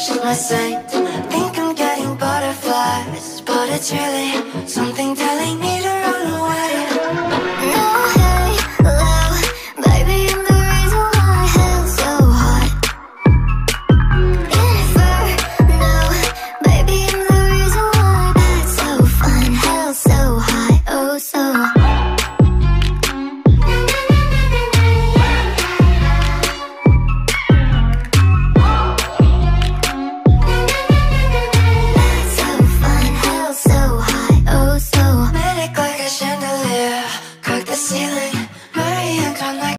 She must think I'm getting butterflies, but it's really something telling me to.